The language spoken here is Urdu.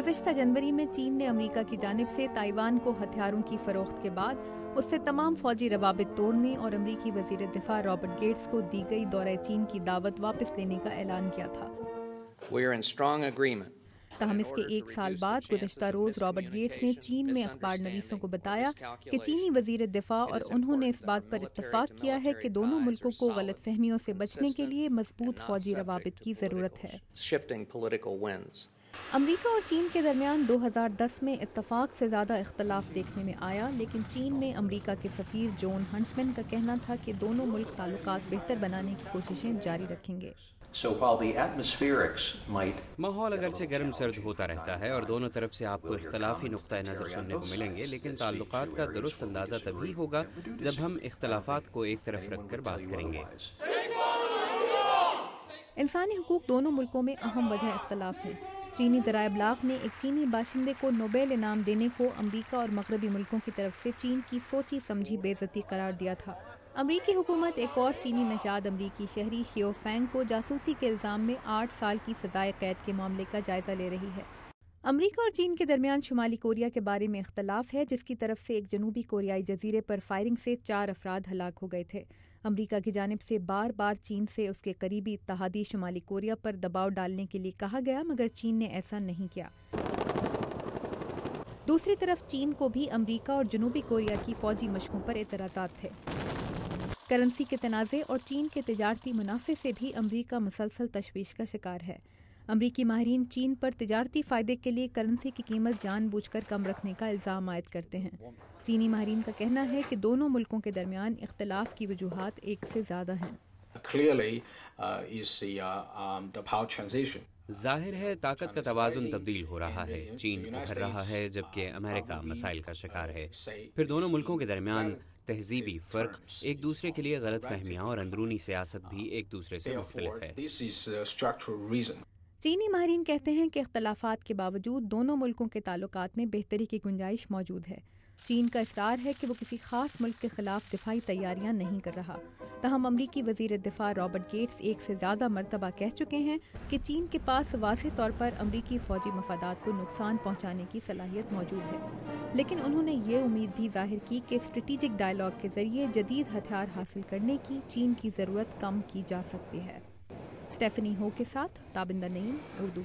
گزشتہ جنوری میں چین نے امریکہ کی جانب سے تائیوان کو ہتھیاروں کی فروخت کے بعد اس سے تمام فوجی روابط توڑنے اور امریکی وزیر دفاع رابرٹ گیٹس کو دی گئی دورہ چین کی دعوت واپس لینے کا اعلان کیا تھا۔ تاہم اس کے ایک سال بعد گزشتہ روز رابرٹ گیٹس نے چین میں اخبار نویسوں کو بتایا کہ چینی وزیر دفاع اور انہوں نے اس بات پر اتفاق کیا ہے کہ دونوں ملکوں کو غلط فہمیوں سے بچنے کے لیے مضبوط فوجی روابط کی ضرورت ہے۔ امریکہ اور چین کے درمیان دو ہزار دس میں اتفاق سے زیادہ اختلاف دیکھنے میں آیا لیکن چین میں امریکہ کے سفیر جون ہنسمن کا کہنا تھا کہ دونوں ملک تعلقات بہتر بنانے کی کوششیں جاری رکھیں گے۔ ماحول اگرچہ گرم سرد ہوتا رہتا ہے اور دونوں طرف سے آپ کو اختلافی نقطۂ نظر سننے کو ملیں گے لیکن تعلقات کا درست اندازہ تبھی ہوگا جب ہم اختلافات کو ایک طرف رکھ کر بات کریں گے۔ انسانی حقوق دونوں ملکوں میں اہم وجہ اختلاف ہے چینی ذرائع ابلاغ نے ایک چینی باشندے کو نوبیل انعام دینے کو امریکہ اور مغربی ملکوں کی طرف سے چین کی سوچی سمجھی بے عزتی قرار دیا تھا۔ امریکی حکومت ایک اور چینی نژاد امریکی شہری شیو فینگ کو جاسوسی کے الزام میں آٹھ سال کی سزائے قید کے معاملے کا جائزہ لے رہی ہے۔ امریکہ اور چین کے درمیان شمالی کوریا کے بارے میں اختلاف ہے، جس کی طرف سے ایک جنوبی کوریائی جزیرے پر فائرنگ سے چار افراد ہلاک ہو گئے تھے۔ امریکہ کی جانب سے بار بار چین سے اس کے قریبی اتحادی شمالی کوریا پر دباؤ ڈالنے کے لیے کہا گیا، مگر چین نے ایسا نہیں کیا۔ دوسری طرف، چین کو بھی امریکہ اور جنوبی کوریا کی فوجی مشقوں پر اعتراضات تھے۔ کرنسی کے تنازع اور چین کے تجارتی منافع سے بھی امریکہ مسلسل تشویش کا شکار ہے۔ امریکی ماہرین چین پر تجارتی فائدے کے لیے کرنسی کی قیمت جان بوجھ کر کم رکھنے کا الزام عائد کرتے ہیں۔ چینی ماہرین کا کہنا ہے کہ دونوں ملکوں کے درمیان اختلاف کی وجوہات ایک سے زیادہ ہیں۔ ظاہر ہے طاقت کا توازن تبدیل ہو رہا ہے۔ چین ابھر رہا ہے جبکہ امریکہ مسائل کا شکار ہے۔ پھر دونوں ملکوں کے درمیان تہذیبی فرق ایک دوسرے کے لیے غلط فہمیاں اور اندرونی سیاست بھی ایک دوسرے سے مختلف ہے۔ چینی ماہرین کہتے ہیں کہ اختلافات کے باوجود دونوں ملکوں کے تعلقات میں بہتری کی گنجائش موجود ہے۔ چین کا اصرار ہے کہ وہ کسی خاص ملک کے خلاف دفاعی تیاریاں نہیں کر رہا۔ تاہم، امریکی وزیر دفاع رابرٹ گیٹس ایک سے زیادہ مرتبہ کہہ چکے ہیں کہ چین کے پاس واضح طور پر امریکی فوجی مفادات کو نقصان پہنچانے کی صلاحیت موجود ہے۔ لیکن انہوں نے یہ امید بھی ظاہر کی کہ اسٹریٹجک ڈائلاگ کے ذریعے جدید ہتھیار حاصل کرنے کی چین کی ضرورت کم کی جا سکتی ہے۔ اسٹیفنی ہو کے ساتھ تابندہ نعیم اردو